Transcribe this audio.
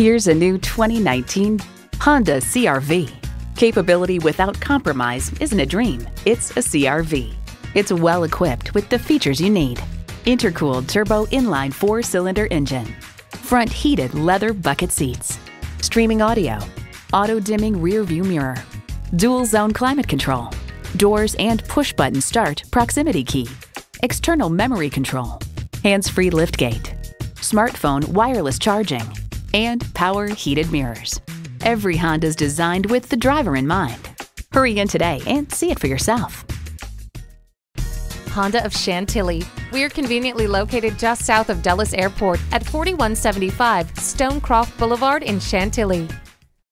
Here's a new 2019 Honda CRV. Capability without compromise isn't a dream, it's a CRV. It's well equipped with the features you need. Intercooled turbo inline four-cylinder engine, front heated leather bucket seats, streaming audio, auto-dimming rear view mirror, dual zone climate control, doors and push button start proximity key, external memory control, hands-free liftgate, smartphone wireless charging, and power heated mirrors. Every Honda is designed with the driver in mind. Hurry in today and see it for yourself. Honda of Chantilly. We are conveniently located just south of Dulles Airport at 4175 Stonecroft Boulevard in Chantilly.